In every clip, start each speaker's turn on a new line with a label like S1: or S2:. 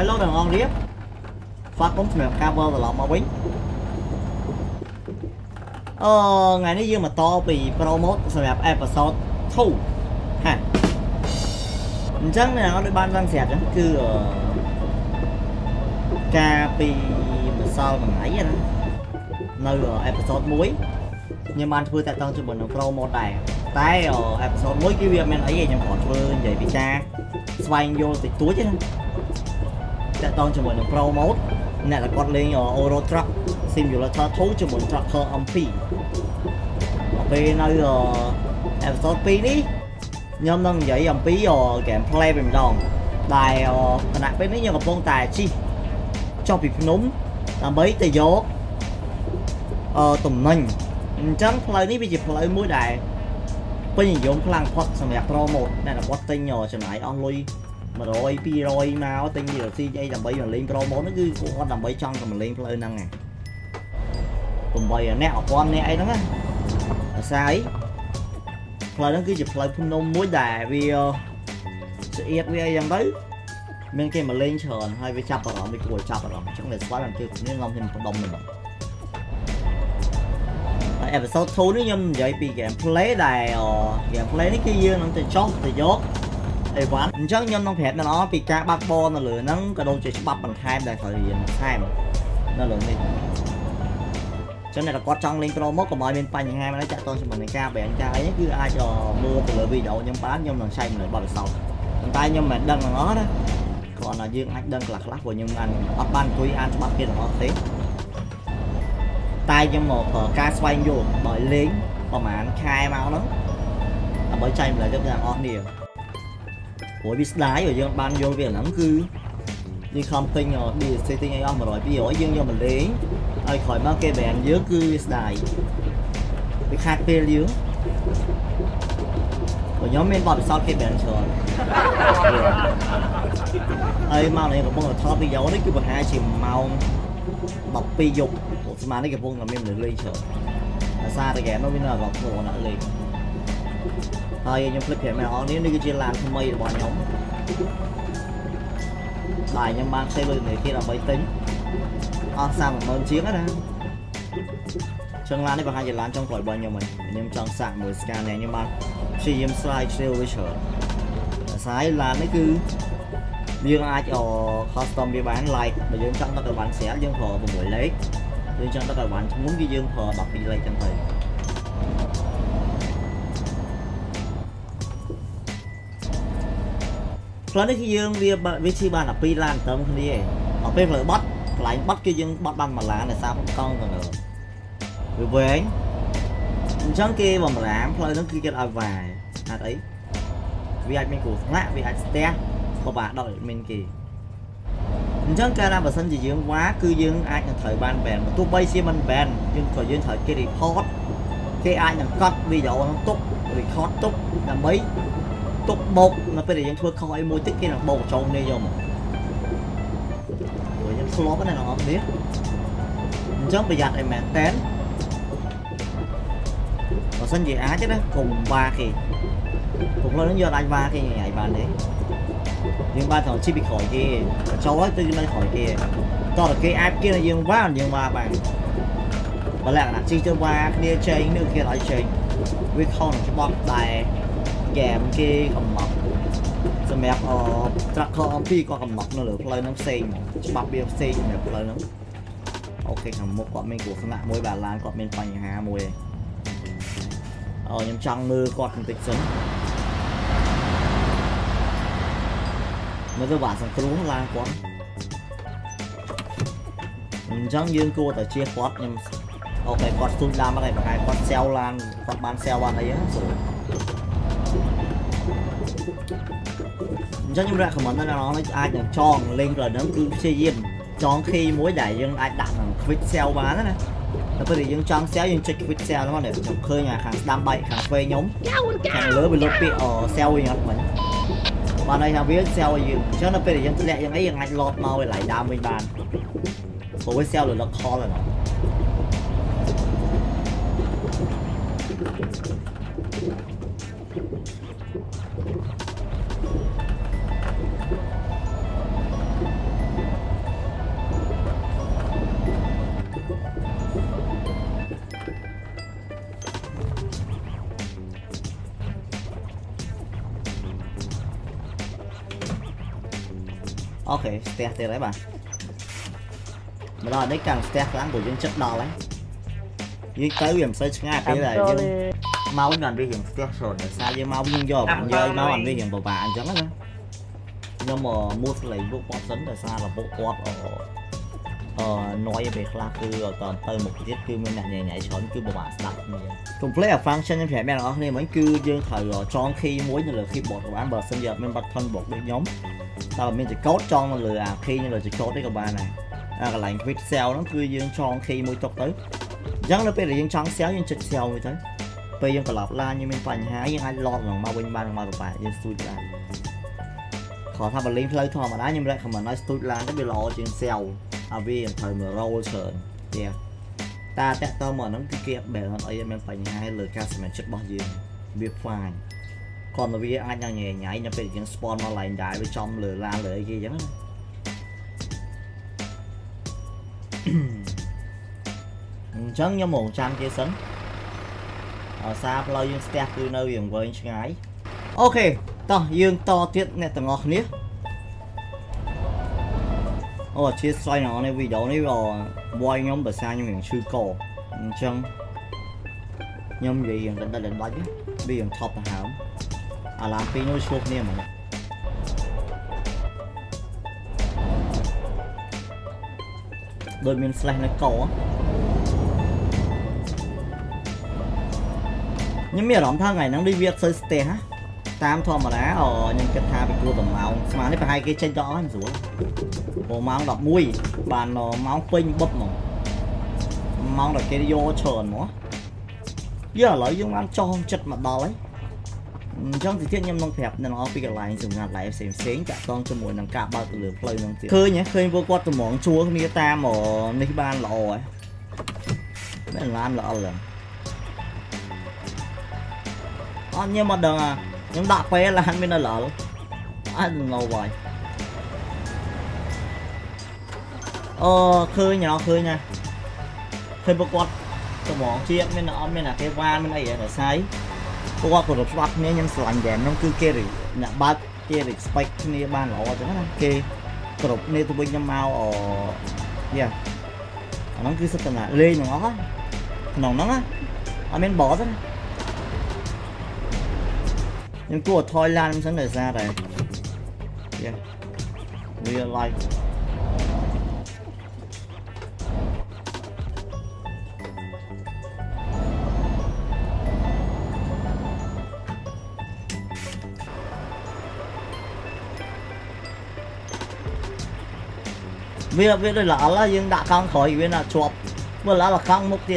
S1: Hello ដល់អង្គរៀបស្វាគមន៍សម្រាប់ការវិលត្រឡប់មកវិញអឺថ្ងៃនេះយើងបន្តពី promote សម្រាប់ episode 2ហាអញ្ចឹងអ្នកនរដូចបានដឹងស្រាប់អញ្ចឹងគឺអឺការពីម្សិលមួយថ្ងៃណានៅ episode 1ខ្ញុំបានធ្វើតាក់ទងជាមួយនឹង promote ដែរតែ episode 1គឺវាអត់មានអីទេខ្ញុំគ្រាន់ធ្វើនិយាយពីការស្វែងយល់តិចតួចណា តាក់ទងជាមួយនឹង Pro Mode អ្នកដែលគាត់លេង Euro Truck Simulator 2ជាមួយ Trucker MP មកពេលនៅ episode 2នេះខ្ញុំនឹងនិយាយអំពី gameplay វិញម្ដងដែលគណៈពេលនេះខ្ញុំកំពុងតែជិះចុះពីភ្នំដើម្បីទៅយកអឺតំណែងអញ្ចឹងផ្លូវនេះវាជាផ្លូវមួយដែលពេញនិយមខ្លាំងផុតសម្រាប់ Pro Mode អ្នកដែលគាត់ទិញចំណាយអស់លុយ 100 200មកទិញ DLC អីដើម្បីមកលេង promo ហ្នឹងគឺគាត់ដើម្បីចង់ទៅមកលេងផ្លូវហ្នឹងឯង8អ្នក1000អ្នកអីហ្នឹងណាភាសាអីផ្លូវហ្នឹងគឺជាផ្លូវភ្នំមួយដែលវាស្អៀតវាអីចឹងទៅមានគេមកលេងច្រើនហើយវាចាប់អារម្មណ៍វាគួរចាប់អារម្មណ៍អញ្ចឹងតែស្វាយបានជឿគ្នាងំខ្ញុំផ្ដុំនឹងហើយ episode 2នេះខ្ញុំនិយាយពី gameplay ដែល gameplay នេះគឺយើងនឹងទៅចុះទៅយក អីវ៉ាន់អញ្ចឹងខ្ញុំនឹងប្រាប់អ្នកនរពីការបាត់បននៅលើហ្នឹងក៏ដូចជាច្បាប់បន្ថែមដែលត្រូវរៀនបន្ថែមនៅលើនេះចឹងអ្នកគាត់ចង់លេង Pro មកកុំឲ្យមានបញ្ហាណាចាក់តជាមួយនឹងការបែងការអីគឺអាចមើលទៅលើវីដេអូខ្ញុំបានខ្ញុំនឹងចែកមកលើបទពិសោធន៍ប៉ុន្តែខ្ញុំមិនដឹងទាំងអស់ណាគ្រាន់តែយើងអាចដឹងខ្លះខ្លះព្រោះខ្ញុំអានអត់បានអង្គុយអានច្បាប់គេទាំងអស់ទេតែខ្ញុំមកប្រើការស្វែងយល់ដោយលេងប្រហែលខែមកហ្នឹងដើម្បីចែកម្លែកទៅទាំងអស់គ្នា ព្រោះវាស្ដាយយើងបានយល់វាហ្នឹងគឺយើងខំទិញ DLC ទិញឲ្យអស់100 200យើងយកមកលេងហើយក្រោយមកគេបែនយើងគឺវាស្ដាយវាខាតពេលយើងបើខ្ញុំមានបទពិសោធន៍គេបែនច្រើនហើយមកនេះកំពុងតែថតវីដេអូនេះគឺប្រហែលជាម៉ោង12យប់ព្រោះស្មាននេះកំពុងតែមានមនុស្សលេងច្រើនអាសាតែហ្គេមនោះវានៅរកខ្លួនអ្នកលេង ហើយខ្ញុំភ្លេចប្រាប់អ្នកនរនេះនេះគឺជាឡានថ្មីរបស់ខ្ញុំបាទខ្ញុំបានខ្ចីលុយធនាគារដើម្បីទិញអស់30000ជាងណាចឹងឡាននេះបង្ហាញជាឡានចុងក្រោយរបស់ខ្ញុំហើយខ្ញុំចង់សាកមើល scan នេះខ្ញុំបានព្យាយាមស្រាវជ្រាវវាច្រើនអាស្រ័យឡាននេះគឺយើងអាច custom វាបាន like បើយើងចង់ដឹកឲ្យបានស្រាលយើងប្រើ6លេខយើងចង់ដឹកឲ្យបានធ្ងន់គឺយើងប្រើ12លេខចឹងទៅ ផ្លូវនេះគឺយើងវាវាជិះបាន12ឡានត្រឹមគ្នាឯងដល់ពេលផ្លូវបត់កន្លែងបត់គឺយើងបត់បានមួយឡានដោយសារកង់ទៅលើវាវែងអញ្ចឹងគេបំរាមផ្លូវហ្នឹងគឺគេឲ្យវាយហេតុអីវាអាចមានគ្រោះថ្នាក់វាអាចស្ទះពិបាកដល់មានគេអញ្ចឹងកាលណាបើសិនជាយើងវ៉ាគឺយើងអាចនឹងត្រូវបានបែនទោះបីជាមិនបែនយើងក៏យើងត្រូវគេ report គេអាចនឹងកត់វីដេអូហ្នឹងទុក record ទុកដើម្បី ទុកបោកនៅពេលដែលយើងធ្វើខុសអីមួយតិចគេនឹងបោកចូលគ្នាយកមកព្រោះខ្ញុំស្លាប់ណាស់បងប្អូននេះអញ្ចឹងប្រយ័ត្នឲ្យមែនតែនបើសិនជាអាចណាកុំវ៉ាគេពុកខ្លួននឹងយកអាចវ៉ាគេញ៉ៃបានទេយើងបានត្រូវជីពីក្រោយគេចូលហើយទៅនៅក្រោយគេតោះតែគេអាចគេយើងវ៉ាយើងវ៉ាបានបើលក្ខណៈជីទៅវ៉ាគ្នាចេញនឹងគេឲ្យចេញវាខុសនឹងច្បាប់ដែរ ហ្គេមគេកំណត់សម្រាប់អ tracker អំពីក៏កំណត់នៅលើផ្លូវហ្នឹងផ្សេងច្បាប់វាផ្សេងសម្រាប់ផ្លូវហ្នឹង OK ខាងមុខគាត់មានគ្រោះថ្នាក់មួយបាទឡានគាត់មានបញ្ហាមួយអូខ្ញុំចង់មើលគាត់បន្តិចសិនមើលទៅបាទសង្គ្រោះឡានគាត់អញ្ចឹងយើងគួរតែជាគាត់ខ្ញុំ OK គាត់ស្ទូចឡានមកហើយប្រហែលគាត់សាវឡានគាត់បានសាវបានអីហ្នឹងស្រួល ចឹងខ្ញុំ recommend ដល់អ្នកនរអាចនឹងចងលេងផ្លូវហ្នឹងគឺព្យាយាមចង key មួយដែលយើងអាចដាក់ក្នុង quick sell បានណាដល់ពេលយើងចង់ sell យើងចុច quick sell ហ្នឹងតែខ្ញុំឃើញខាងស្ដាំបែកខាងឆ្វេងខ្ញុំខាងលើវាលុបពាក្យ sell វិញអត់មិញបានន័យថាវា sell ឲ្យយើងអញ្ចឹងដល់ពេលយើងធ្លាក់យ៉ាងអីយើងអាចលត់មកវាឡៃដើមវិញបានព្រោះវា sell លើ local ហ្នឹង អូខេស្ទះទៀតហើយបាទមកដល់នេះកាន់ស្ទះខ្លាំងព្រោះយើងចិត្តដល់ហើយយើងទៅវាមិនសូវឆ្ងាយពេលដែលយើងមកដល់វារៀងស្ទះច្រើនដោយសារយើងមកយើងយកយើងមកអត់វារៀងពិបាកអញ្ចឹងណាខ្ញុំមួសលេងពួកគាត់សិនដោយសាររបបគាត់អឺ ណយពេលខ្លះគឺតទៅមុខទៀតគឺមានអ្នកញ៉ៃញ៉ៃច្រើនគឺពិបាកស្ដាប់គ្នា complete a function ខ្ញុំប្រាប់អ្នកទាំងអស់គ្នាមិញគឺយើងត្រូវចង key មួយនៅលើ keyboard ក៏បានបើមិនយើងអត់មាន button បុកដូចខ្ញុំតែមានចកោតចងនៅលើអា key នៅលើចកោតនេះក៏បានដែរអាកន្លែង quick cell ហ្នឹងគឺយើងចង key មួយទុកទៅអញ្ចឹងនៅពេលដែលយើងចង់ cell យើងចុច cell មួយទៅពេលយើងត្រឡប់ឡានយើងមានបញ្ហាយើងអាច log ឡើងមកវិញបានមកប្រហែលយើង switch ឡើងខោថាបលេងផ្លូវធម្មតាខ្ញុំ recommend ឲ្យ switch ឡើងទៅវាល្អជាង cell ឲ្យវាត្រូវមើល roll ច្រើនទៀតតាតាក់តមកហ្នឹងគឺគេ balance អីមានបញ្ហាលើការសម្រេចចិត្តរបស់យើងវា fine គាត់ទៅវាអាចញ៉ៃញ៉ៃញ៉ៃនៅពេលយើង spawn មកឡើងដែរវាចំលើឡានលើអីគេអញ្ចឹងណាអញ្ចឹងខ្ញុំមកចាំគេសិនអសារផ្លូវយើងស្ទះគឺនៅវាវែងឆ្ងាយអូខេតោះយើងតទៀតអ្នកទាំងអស់គ្នា អូអធិស្ឋាននៅនេះវីដេអូនេះវាយខ្ញុំដោយសារខ្ញុំនឹងឈឺកអញ្ចឹងខ្ញុំនិយាយយ៉ាងដិតដិតដាច់វាយ៉ាងថប់ទៅហើមអាឡានពីរនោះឆ្លោះគ្នាហ្មងដូចមាន slash នៅកខ្ញុំមានអារម្មណ៍ថាថ្ងៃហ្នឹងដូចវាអត់សូវស្ទះ តាមធម្មតាខ្ញុំគិតថាវាគួរតែម៉ោងស្មាននេះប្រហែលគេចេញទៅអស់ហើយមិនស្រួលព្រោះម៉ោង11បានម៉ោងពេញបុតហ្មងម៉ោងដែលគេយកច្រើនហ្មងយើងឥឡូវយើងបានចោះចិត្តមកដល់ហើយអញ្ចឹងទីទៀតខ្ញុំនឹងប្រាប់នៅអស់ពីកន្លែងសម្ងាត់ live ផ្សេងផ្សេងតាក់ទងជាមួយនឹងការបើកទៅលើផ្លូវហ្នឹងទៀតឃើញឃើញពួកគាត់តម្រងជួរគ្នាតាមនេះបានល្អហើយមិនឡានល្អឡើយអត់ខ្ញុំអត់ដឹង ខ្ញុំដាក់ពេលឡានមាននៅល្អអត់ know why អូឃើញហ៎ឃើញណាឃើញពួកគាត់តម្រងជាមានអត់មានអាគេវ៉ានមានអីដល់ស្អីគាត់គោរពច្បាប់គ្នាខ្ញុំស្រឡាញ់ហ្គេមហ្នឹងគឺគេអ្នកបើកគេ respect គ្នាបានល្អអញ្ចឹងណាគេគ្រប់គ្នាទៅវិញខ្ញុំមកអយ៉ាអាហ្នឹងគឺសិតតែលេងទាំងអស់ក្នុងហ្នឹងអត់មានបសទេ ខ្ញុំគួរថយឡានមិនសិនដោយសារតែយ៉ា real life វាវាដូចល្អល់យើងដាក់កង់ក្រោយវាណាជាប់មើលល្អល់កង់មុខទៀ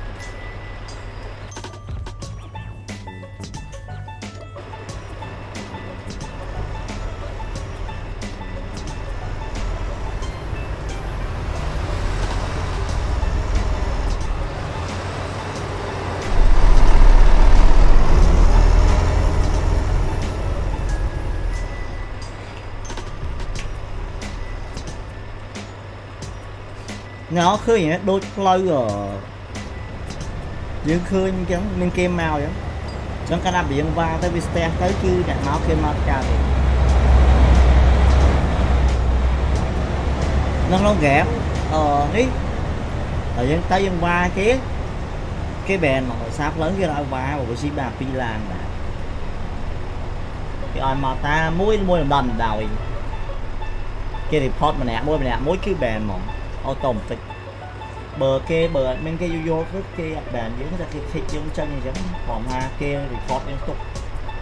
S1: ណ៎ឃើញដូចផ្លូវយើងឃើញអញ្ចឹងមានគេមកអញ្ចឹងអញ្ចឹងកាលណាបើយើងវ៉ាទៅវាស្ទះទៅគឺអ្នកមកគេមកកើតទេនៅក្នុងហ្គេមអឺនេះហើយយើងទៅយើងវ៉ាគេគេបែនមកដោយសារផ្លូវគេឲ្យវ៉ាបើស៊ីបាន2ឡានដែរគេឲ្យមកតាមួយមួយដំដំដោយគេ report ម្នាក់មួយម្នាក់មួយគឺបែនហ្មង អូតូម៉ាទិកបើគេបើអត់មានគេយកយកគឺគេអត់បានយើងតែគេ kick យើងចេញអញ្ចឹងព្រមថាគេ record យើងទុក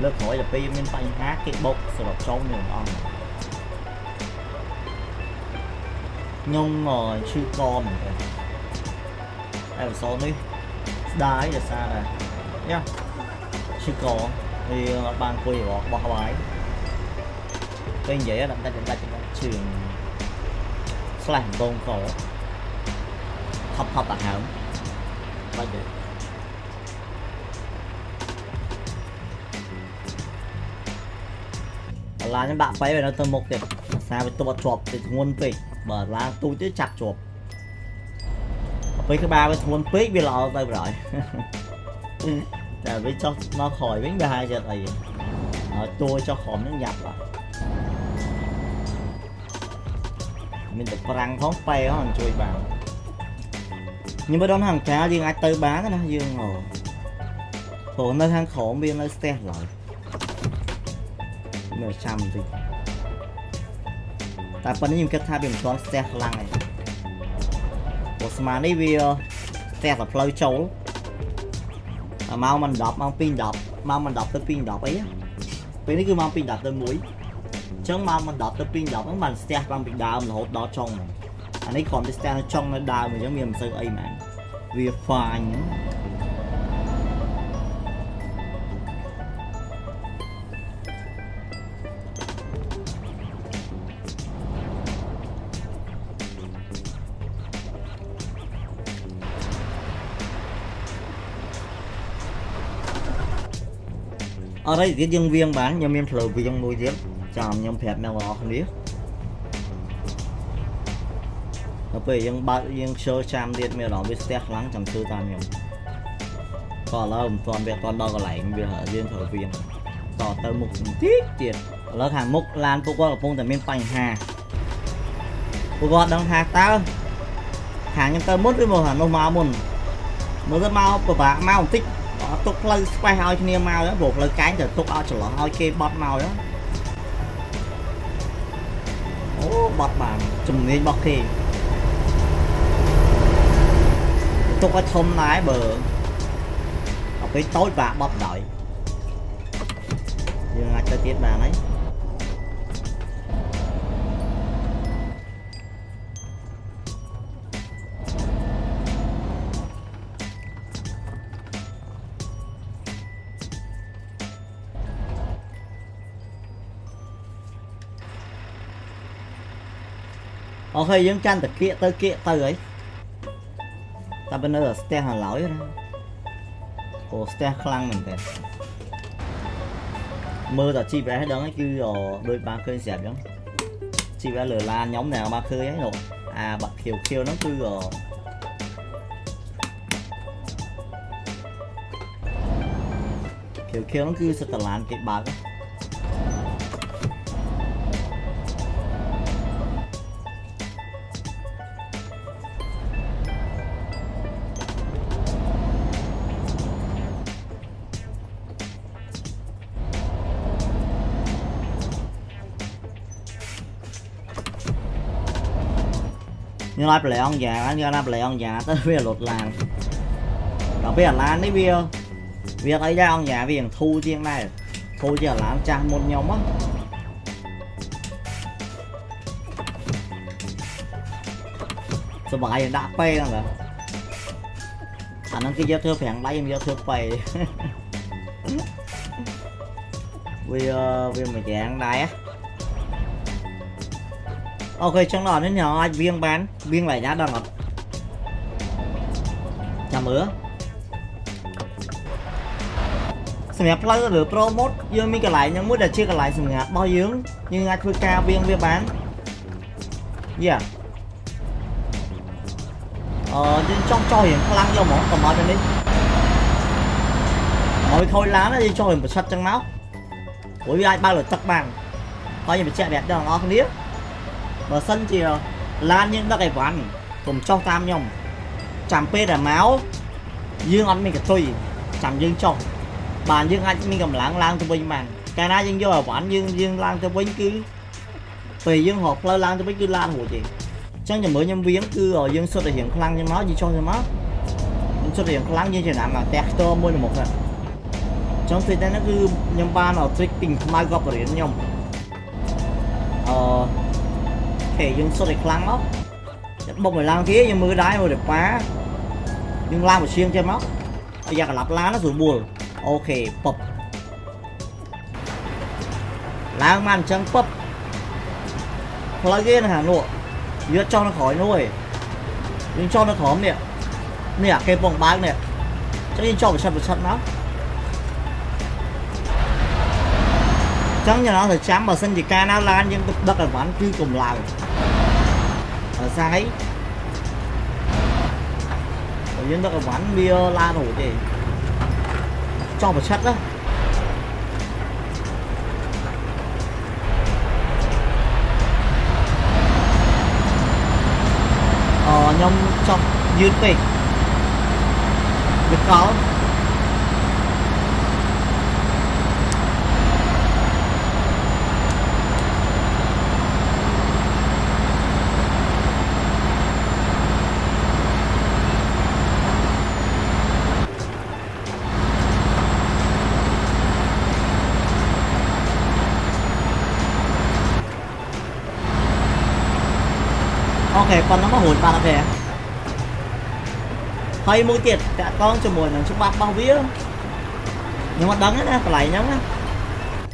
S1: លើកក្រោយដល់ពេលមានបញ្ហាគេបុកសរុបចុងនឹងអស់ខ្ញុំឈឺកមែនទេអេវ៉ាសូននេះស្ដាយដោយសារតែយ៉ាឈឺកវាអត់បានអង្គុយរកបោះបាយពេលនិយាយដល់ដាច់ដា ច់ជឿង slash បងកថប់ថប់តាហើមបាច់ទេឡានខ្ញុំដាក់បែបនៅទៅមុខទៀតសារវាទាត់ជាប់ទៅធ្ងន់ពេកបើឡានទូចទៅចាប់ជាប់ពេលក្បាលវាធ្ងន់ពេកវាល្អទៅប្រហើយតែវាចោះមកក្រោយវិញវាហាយចិត្តអីហើយតួចោះក្រោមនឹងយ៉ាប់បាទ មានតែប្រាំងផងប៉ែហ្នឹងជួយបានខ្ញុំមិនដឹងថាអង្ការយើងអាចទៅបានណាយើងអូព្រោះនៅខាងក្រោមវានៅស្ទះឡើយមើលចាំបន្តិចតែប៉ុណ្្នេះខ្ញុំគិតថាវាមិនទាន់ស្ទះខ្លាំងទេព្រោះស្មាននេះវាស្ទះតែផ្លូវចូលម៉ោងមិន10ម៉ោង2 10ម៉ោងមិន10ទៅ2 10អីពេលនេះគឺម៉ោង2 10ទៅ1អញ្ចឹងម៉ោងមិន10ទៅ2 10ហ្នឹងបានស្ទះបានពីដើមរហូតដល់ចុងអានេះគ្រាន់តែស្ទះនៅចុងនៅដើមអញ្ចឹងវាមិនសូវអីមែនវា fine ហ្នឹងអត់អីទៀតយើងវៀងបានខ្ញុំមានផ្លូវវៀងមួយទៀត ចាំខ្ញុំប្រាប់អ្នកទាំងអស់គ្នាដល់ពេលយើងបើកយើងឈើចាំទៀតមានអារម្មណ៍វាស្ទះខ្លាំងចាំធ្វើតាមខ្ញុំក៏ឥឡូវមិនទាន់វាទាន់ដល់កន្លែងវាយើងត្រូវវៀងតទៅមុខបន្តិចទៀតឥឡូវខាងមុខឡានពួកគាត់កំពុងតែមានបញ្ហាពួកគាត់ដឹងថាតើខាងខ្ញុំទៅមុនឬមកខាងនោះមកមុនមើលទៅមកពិបាកមកបន្តិចទុកផ្លូវស្បេះឲ្យគ្នាមកហ្នឹងព្រោះផ្លូវកែងទៅទុកឲ្យចន្លោះឲ្យគេបត់មកហ្នឹង អូបត់បានជំនាញរបស់គេទុកឲ្យធំដែរបើដល់ពេលតូចបាក់បត់ដោយយើងអាចទៅទៀតបានហើយ អូខេយើងកាន់តែគៀកទៅគៀកទៅហើយតែបើនៅស្ទះហើយឡើយណាអូស្ទះខ្លាំងមែនតើមើលតែ GPS ដឹងគឺដូចបានឃើញស្រាប់អញ្ចឹង GPS លើឡានខ្ញុំណែមកឃើញហើយនោះអាបាក់ខៀវខៀវហ្នឹងគឺខៀវខៀវហ្នឹងគឺសិតតឡានគេបើកខ្ញុំឲ្យប្រឡងយ៉ាខ្ញុំឲ្យប្រឡងយ៉ាទៅវាលុតឡានដល់ពេលអាឡាននេះវាវាអីដែរអង្គយ៉ាវានឹងធូរជាងដែរធូរជាអាឡានចាស់មុនខ្ញុំហ៎សបាយដាក់ពេហ្នឹងអាហ្នឹងគេយកធ្វើប្រាំងដៃខ្ញុំយកធ្វើពេវាវាមួយយ៉ាងដែរ អូខេចឹងដល់នេះខ្ញុំអាចវៀងបានវៀង lại ណាដល់អត់ចាំមើលសម្រាប់ផ្លូវឬ promote យើងមានកន្លែងហ្នឹងមួយដែលជាកន្លែងសម្រាប់របស់យើងយើងអាចធ្វើការវៀងវាបានយ៉ាអឺយើងចង់ចោះរៀងខ្លាំងយកហ្មងកុំឲ្យនេះឲ្យខូចឡានយើងចោះរៀងប្រឆិតចឹងមកព្រោះវាអាចបើកលើទឹកបានហើយយើងបញ្ជាក់ប្រាប់ដល់អ្នកនរគ្នា បើសិនជាឡានយើងដឹកអីវ៉ាន់កុំចុះតាមខ្ញុំចាំពេលដែលមកយើងអត់មានកតុយចាំយើងចុះបានយើងអាចមានកម្លាំងឡើងទៅវិញបានកាលណាយើងយកអីវ៉ាន់យើងយើងឡើងទៅវិញគឺពេលយើងរកផ្លូវឡើងទៅវិញគឺឡានរួចទេអញ្ចឹងចាំមើលខ្ញុំវៀងគឺយើងសុទ្ធតែរៀងខ្លាំងចឹងមកយើងចុះទៅមកយើងសុទ្ធតែរៀងខ្លាំងយើងចំណាំមកផ្ទះខ្ទមមួយនៅមុខហ្នឹងអញ្ចឹងពេលហ្នឹងគឺខ្ញុំបាន trick ពីខ្មៅក៏បរិញ្ញាខ្ញុំ ខេយើងសុទ្ធឲ្យខ្លាំងមកចិត្តបុកឲ្យឡើងគេយើងមើលដែរមើលតែប៉ាយើងឡើងមកឈៀងចេះមកឲ្យយ៉ាកន្លាប់ឡានស្រួលបួលអូខេពុបឡើងមកអញ្ចឹងពុបផ្លូវគេនៅខាងនោះយកចុះនៅក្រោយនោះឯងយើងចុះនៅក្រោមនេះនេះអាគេពងបើកនេះចឹងយើងចុះប្រឆិតប្រឆិតមកចឹងយើងអត់ទៅចាំបើសិនជាការណាឡានយើងទៅដឹកអីវ៉ាន់គឺកម្លាំង ហើយស្អីបើយើងដឹកអីវ៉ាន់វាឡានរួចទេចុះប្រ ឆិតណាអខ្ញុំចង់យឺតពេកវាកល់អូខេប៉ុណ្ណឹងមករួចបាត់ហើយហើយមួយទៀតតាក់តងជាមួយនឹងច្បាប់របស់វាខ្ញុំអត់ដឹងទេណាកន្លែងហ្នឹងណា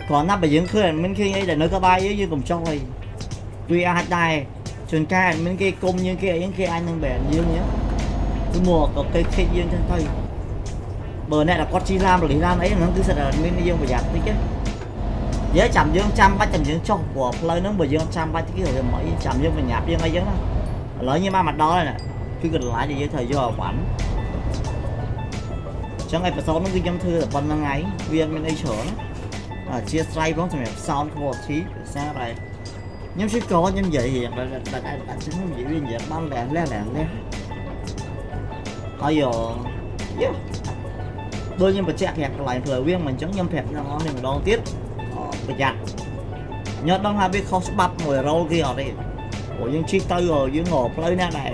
S1: គ្រាន់តែបើយើងឃើញមិនឃើញអីដែលនៅក្បែរយើងយើងកុំចុះអីវាអាចដែរជួនកាលមិនគេគុំយើងគេអីហ្នឹ ងគេអាចនឹងបែនយើងអញ្ចឹងគឺមកក៏គេខិតយើងចឹងទៅបើអ្នកដែលគាត់ជីឡាមរលីឡាមអីហ្នឹងគឺសិតតែមានយើងប្រយ័ត្នតិចទេយើចាំយើងចាំបាច់ចាំយើងចុះព្រោះផ្លូវហ្នឹងបើយើងចាំបាច់គេរឿងអីចាំយើងបញ្ញាប់យើងអីចឹងណាឥឡូវខ្ញុំមកមកដល់ហើយណាគឺកន្លែងដែលយើងត្រូវយកអាវ៉ាន់ចឹងឯបសោតនោះគឺខ្ញុំធ្វើតែប៉ុណ្្នឹងឯងវាមានអីច្រើនអាជាស្រ័យផងសម្រាប់ sound quality ភាសាតែខ្ញុំជិះកខ្ញុំនិយាយរៀងតែតែតែចឹងខ្ញុំនិយាយវានិយាយបានលះលះលះលះហើយយោយ៉ាដូចខ្ញុំបញ្ជាក់ប្រាប់កន្លែងផ្លូវវាមិនអញ្ចឹងខ្ញុំប្រាប់អ្នកនរនេះម្ដងទៀតប្រយ័ត្នញ៉ត់ដឹងថាវាខុសច្បាប់មួយរ៉ូលគេអត់ទេ ព្រោះយើងជិះទៅយើងរកផ្លូវណាដែរ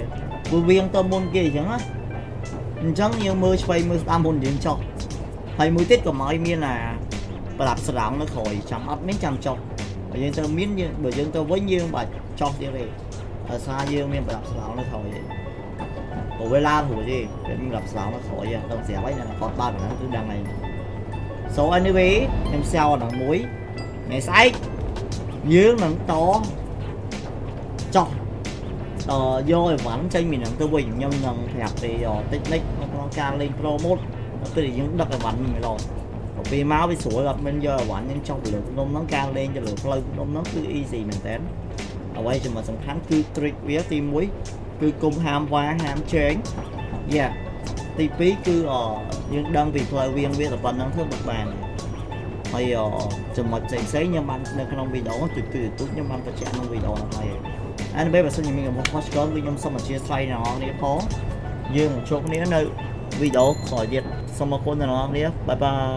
S1: វាវៀងទៅមុនគេអញ្ចឹងណាអញ្ចឹងយើងមើលឆ្វេងមើលស្ដាំមុនយើងចុះហើយមួយទៀតក៏មកមានអាប្រដាប់ស្រោងនៅក្រោយចាំអត់មានចាំចុះបើយើងទៅមានយើងបើយើងទៅវិញយើងបាច់ចុះទៀតទេដោយសារយើងមានប្រដាប់ស្រោងនៅក្រោយទេព្រោះវេលារួចទេវាមានប្រដាប់ស្រោងនៅក្រោយដល់ស្រាប់ហើយណាគាត់បើកហ្នឹងគឺដឹងហើយ So anyway ខ្ញុំសៅអាហ្នឹងមួយថ្ងៃស្អែកយើងនឹងត ចុះអឺយកអីវ៉ាន់ចេញពីនឹងទៅវិញខ្ញុំនឹងប្រាប់ពីតិចនិចក្នុងការលេង pro mode ពេលយើងដឹកអីវ៉ាន់ម្ដងពេលមកវាស្រួលអត់មានយកអីវ៉ាន់យើងចុះទៅលើភ្នំហ្នឹងការលេងទៅលើផ្លូវភ្នំហ្នឹងគឺ easy មែនតើអ្វីចំណុចសំខាន់គឺ trick វាទី1គឺគុំហាមវ៉ាហាមជែងយ៉ាទី2គឺយើងដឹងពីផ្លូវវៀងវាតែប៉ុណ្្នឹងធ្វើមិនបានហើយចំណុចផ្សេងផ្សេងខ្ញុំបាននៅក្នុងវីដេអូទូទូទូខ្ញុំបានបញ្ជាក់ក្នុងវីដេអូហ្នឹងហើយ អានេះបើសិនជាមានកំហុសខុសឆ្គងគឺខ្ញុំសូមអធិស្ឋានដល់អ្នកនរគ្នាផងយើងជួបគ្នានៅវីដេអូក្រោយទៀតសូមអរគុណដល់អ្នកនរគ្នាបាយបាយ